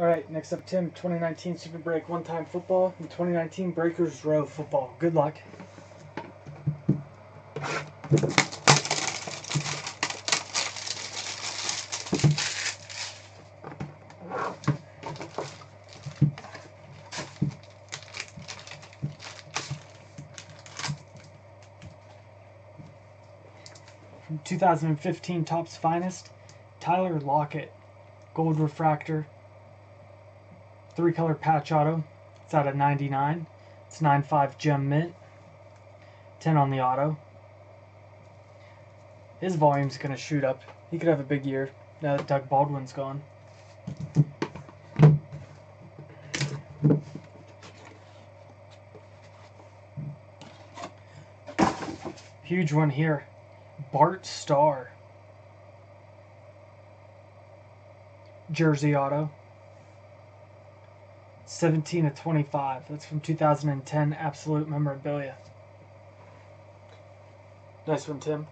All right, next up, Tim. 2019 Super Break One Time Football and 2019 Breakers Row Football. Good luck. From 2015 Topps Finest, Tyler Lockett, Gold Refractor, three color patch auto. It's out of 99. It's 9.5 gem mint. 10 on the auto. His volume's gonna shoot up. He could have a big year now that Doug Baldwin's gone. Huge one here. Bart Starr. Jersey Auto. 17 to 25. That's from 2010 Absolute Memorabilia. Nice one, Tim.